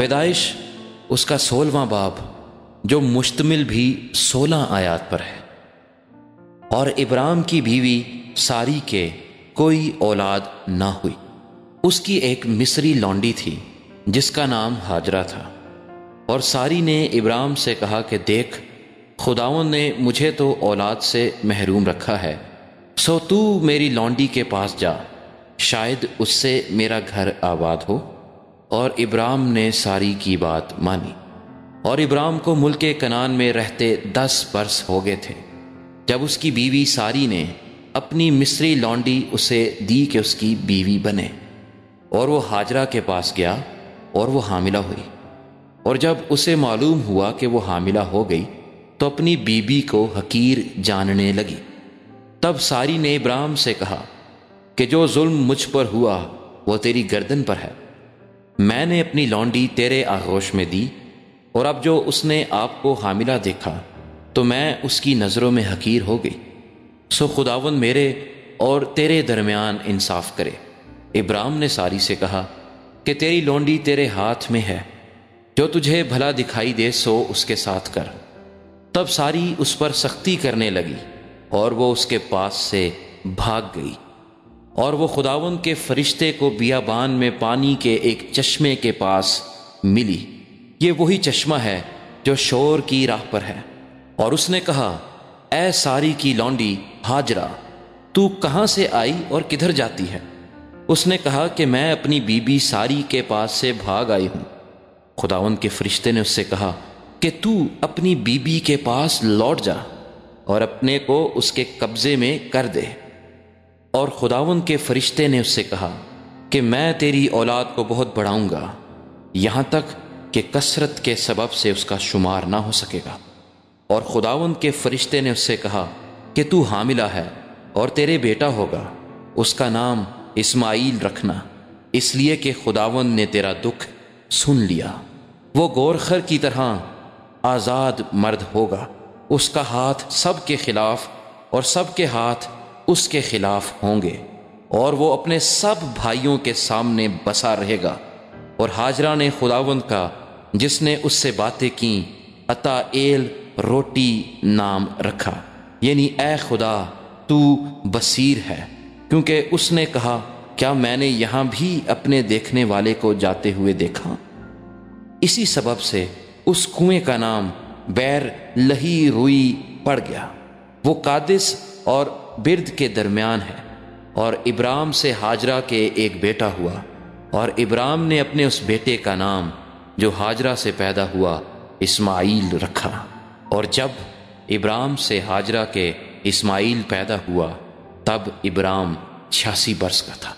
पैदाइश उसका सोलवा बाब, जो मुश्तमिल भी सोलह आयात पर है। और इब्राम की बीवी सारी के कोई औलाद ना हुई। उसकी एक मिस्री लौंडी थी, जिसका नाम हाजरा था। और सारी ने इब्राम से कहा कि देख खुदावन ने मुझे तो औलाद से महरूम रखा है, सो तू मेरी लौंडी के पास जा, शायद उससे मेरा घर आबाद हो। और इब्राम ने सारी की बात मानी। और इब्राम को मुल्क कनान में रहते दस बरस हो गए थे। जब उसकी बीवी सारी ने अपनी मिस्री लौंडी उसे दी कि उसकी बीवी बने। और वो हाजरा के पास गया और वो हामिला हुई। और जब उसे मालूम हुआ कि वो हामिला हो गई तो अपनी बीबी को हकीर जानने लगी। तब सारी ने इब्राम से कहा कि जो जुल्म मुझ पर हुआ, वो तेरी गर्दन पर है। मैंने अपनी लौंडी तेरे आगोश में दी, और अब जो उसने आपको हामिला देखा तो मैं उसकी नज़रों में हकीर हो गई। सो खुदावन मेरे और तेरे दरमियान इंसाफ करे। इब्राम ने सारी से कहा, कि तेरी लौंडी तेरे हाथ में है। जो तुझे भला दिखाई दे, सो उसके साथ कर। तब सारी उस पर सख्ती करने लगी, और वो उसके पास से भाग गई। और वो खुदावन के फरिश्ते को बियाबान में पानी के एक चश्मे के पास मिली। ये वही चश्मा है जो शोर की राह पर है। और उसने कहा ए सारी की लौंडी, हाजरा, तू कहाँ से आई और किधर जाती है? उसने कहा कि मैं अपनी बीबी सारी के पास से भाग आई हूँ। खुदावन के फरिश्ते ने उससे कहा कि तू अपनी बीबी के पास लौट जा और अपने को उसके कब्जे में कर दे। और खुदावन के फरिश्ते ने उससे कहा कि मैं तेरी औलाद को बहुत बढ़ाऊँगा, यहाँ तक कि कसरत के सबब से उसका शुमार ना हो सकेगा। और खुदावन के फरिश्ते ने उससे कहा कि तू हामिला है और तेरे बेटा होगा, उसका नाम इस्माइल रखना। इसलिए कि खुदावन ने तेरा दुख सुन लिया। वो गोरखर की तरह आज़ाद मर्द होगा, उसका हाथ सबके खिलाफ और सबके हाथ उसके खिलाफ होंगे और वो अपने सब भाइयों के सामने बसा रहेगा। और हाजरा ने खुदावंद का, जिसने उससे बातें की, अता एल रोटी नाम रखा। यानी ए खुदा, तू बसीर है। क्योंकि उसने कहा, क्या मैंने यहाँ भी अपने देखने वाले को जाते हुए देखा? इसी सबब से उस कुएँ का नाम बैर लही रुई पड़ गया। वो कादिस और बिरद के दरमियान है और इब्राम से हाजरा के एक बेटा हुआ और इब्राम ने अपने उस बेटे का नाम जो हाजरा से पैदा हुआ, इस्माइल, रखा। और जब इब्राम से हाजरा के इस्माइल पैदा हुआ, तब इब्राम छियासी बरस का था।